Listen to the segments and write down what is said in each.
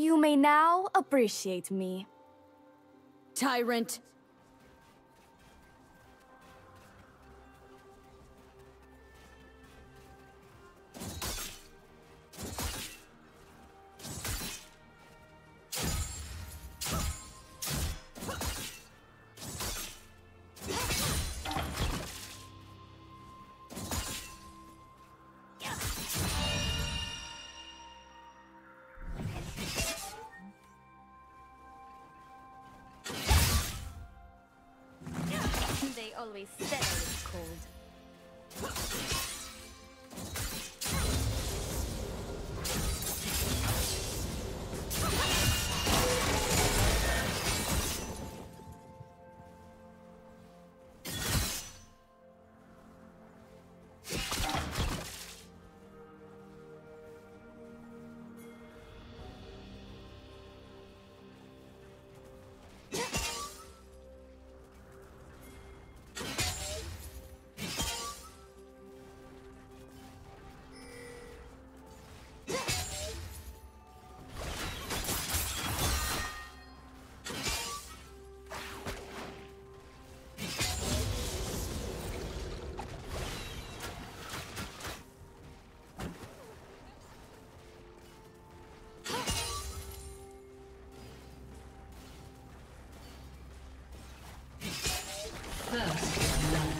You may now appreciate me. Tyrant! First blood.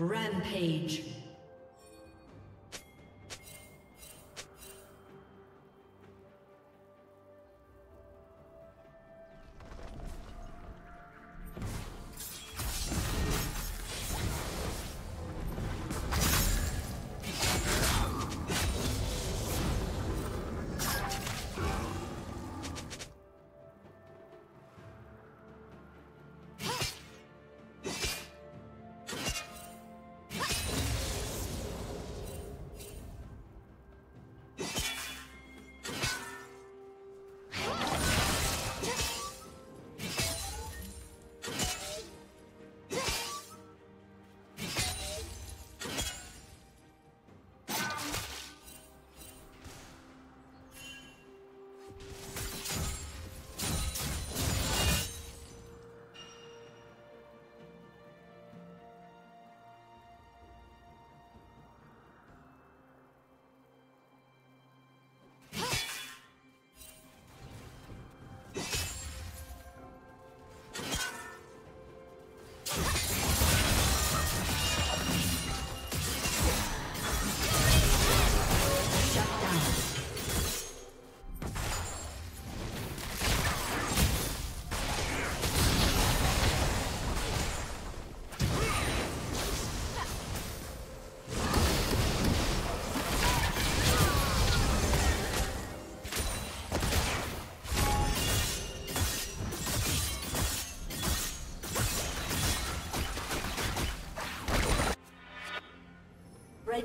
Rampage.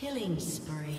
Killing spree.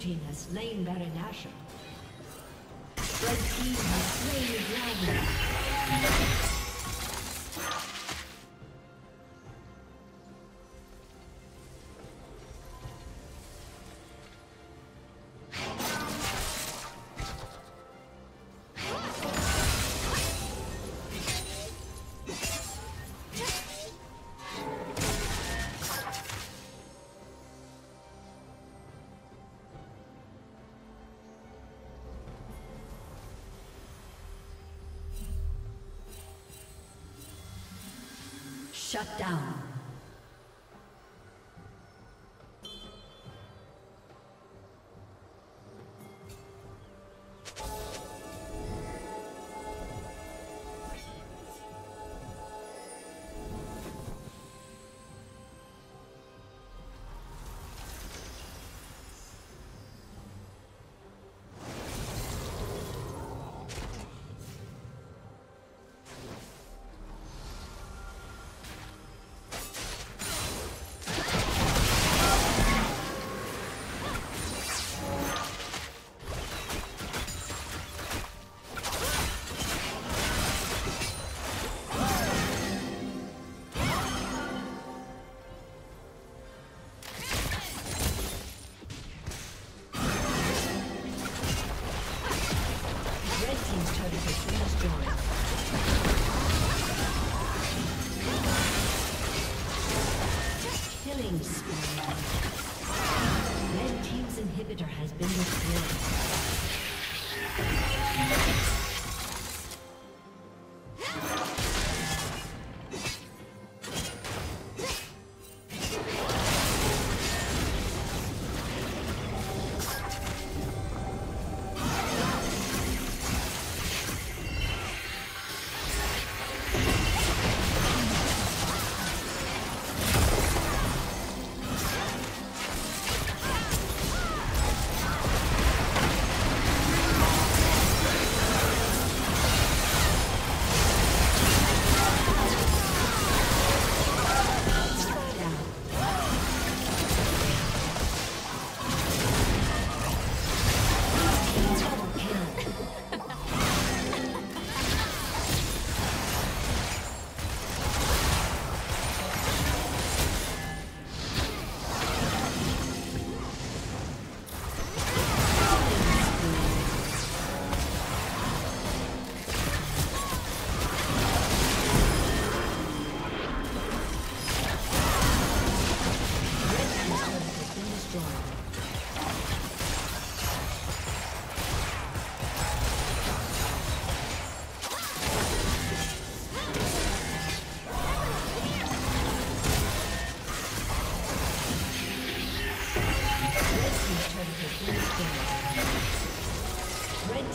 Team has slain Baron Nashor. Red team has slain the dragon. Shut down. Yeah.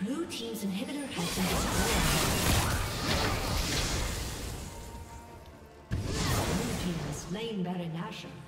Blue Team's inhibitor has been destroyed. Blue Team has slain Baron Nashor.